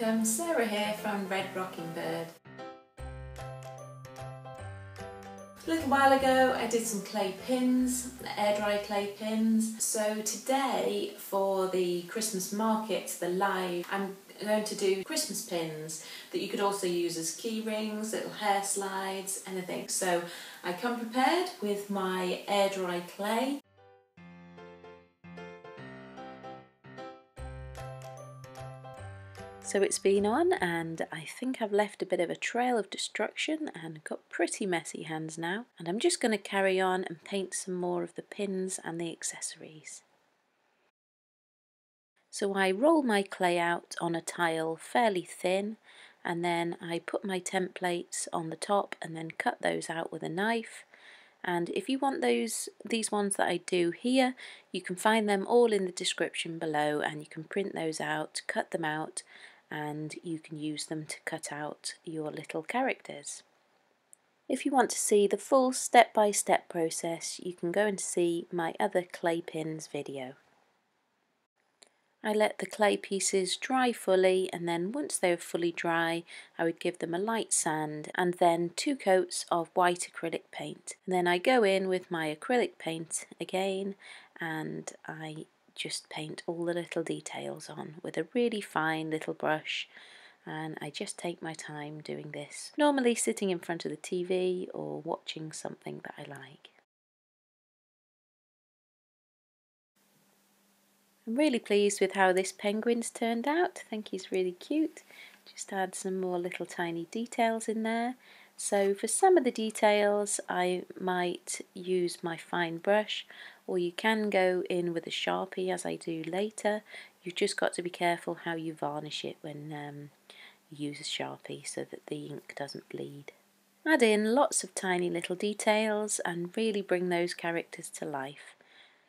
welcome, Sarah here from Red Rocking Bird. A little while ago I did some clay pins, air dry clay pins. So today for the Christmas market, the live, I'm going to do Christmas pins that you could also use as key rings, little hair slides, anything. So I come prepared with my air dry clay. So it's been on and I think I've left a bit of a trail of destruction and got pretty messy hands now. And I'm just going to carry on and paint some more of the pins and the accessories. So I roll my clay out on a tile fairly thin and then I put my templates on the top and then cut those out with a knife and if you want those these ones that I do here you can find them all in the description below and you can print those out cut them out and you can use them to cut out your little characters. If you want to see the full step-by-step -step process, you can go and see my other clay pins video. I let the clay pieces dry fully and then once they were fully dry I would give them a light sand and then two coats of white acrylic paint. And then I go in with my acrylic paint again and I just paint all the little details on with a really fine little brush and I just take my time doing this, normally sitting in front of the TV or watching something that I like. I'm really pleased with how this penguin's turned out, I think he's really cute. Just add some more little tiny details in there. So for some of the details I might use my fine brush or you can go in with a sharpie as I do later. You've just got to be careful how you varnish it when um, you use a sharpie so that the ink doesn't bleed. Add in lots of tiny little details and really bring those characters to life.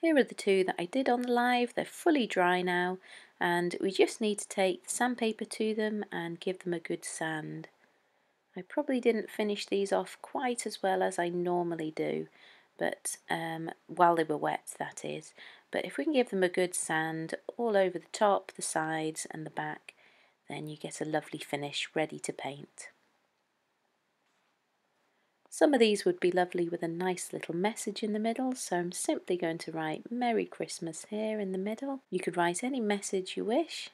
Here are the two that I did on the live, they're fully dry now and we just need to take sandpaper to them and give them a good sand. I probably didn't finish these off quite as well as I normally do, but um, while they were wet that is. But if we can give them a good sand all over the top, the sides and the back, then you get a lovely finish ready to paint. Some of these would be lovely with a nice little message in the middle, so I'm simply going to write Merry Christmas here in the middle. You could write any message you wish,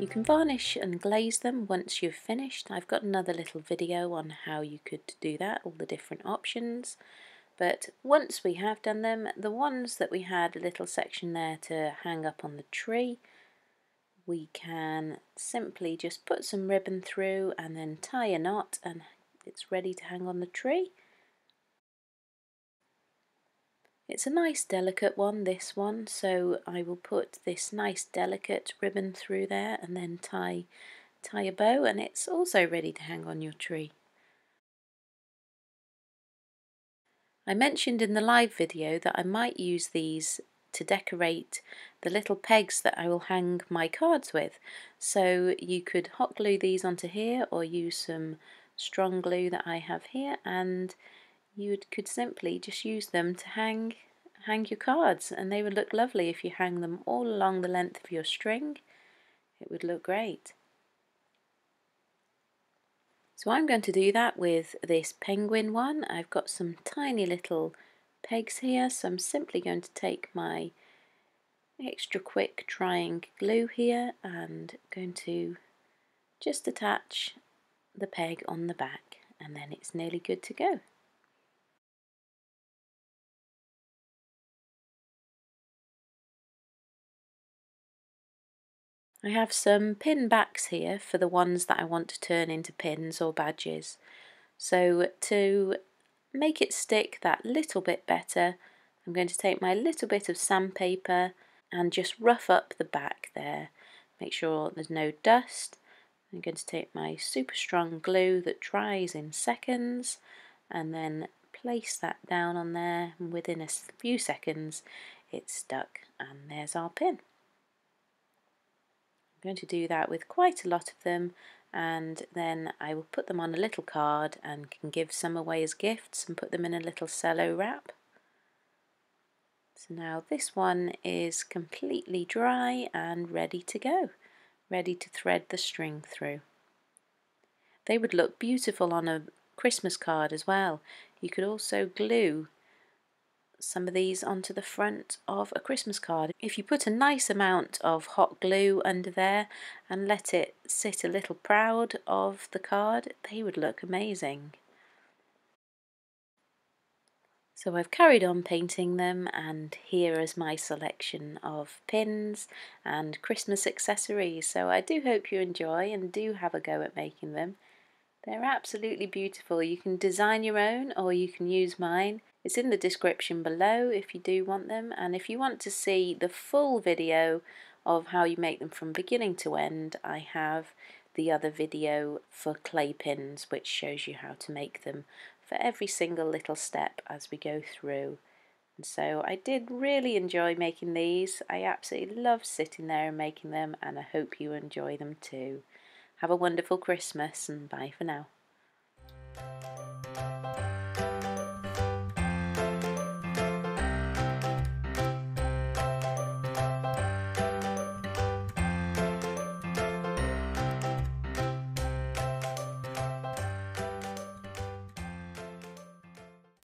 You can varnish and glaze them once you've finished. I've got another little video on how you could do that, all the different options. But once we have done them, the ones that we had a little section there to hang up on the tree, we can simply just put some ribbon through and then tie a knot and it's ready to hang on the tree. It's a nice delicate one, this one, so I will put this nice delicate ribbon through there and then tie, tie a bow and it's also ready to hang on your tree. I mentioned in the live video that I might use these to decorate the little pegs that I will hang my cards with. So you could hot glue these onto here or use some strong glue that I have here and you could simply just use them to hang hang your cards and they would look lovely if you hang them all along the length of your string. It would look great. So I'm going to do that with this penguin one. I've got some tiny little pegs here so I'm simply going to take my extra quick drying glue here and going to just attach the peg on the back and then it's nearly good to go. I have some pin backs here for the ones that I want to turn into pins or badges. So to make it stick that little bit better, I'm going to take my little bit of sandpaper and just rough up the back there. Make sure there's no dust. I'm going to take my super strong glue that dries in seconds and then place that down on there and within a few seconds it's stuck and there's our pin. I'm going to do that with quite a lot of them and then I will put them on a little card and can give some away as gifts and put them in a little cello wrap. So now this one is completely dry and ready to go, ready to thread the string through. They would look beautiful on a Christmas card as well. You could also glue some of these onto the front of a Christmas card. If you put a nice amount of hot glue under there and let it sit a little proud of the card, they would look amazing. So I've carried on painting them and here is my selection of pins and Christmas accessories. So I do hope you enjoy and do have a go at making them. They're absolutely beautiful. You can design your own or you can use mine. It's in the description below if you do want them and if you want to see the full video of how you make them from beginning to end I have the other video for clay pins which shows you how to make them for every single little step as we go through. And so I did really enjoy making these. I absolutely love sitting there and making them and I hope you enjoy them too. Have a wonderful Christmas and bye for now.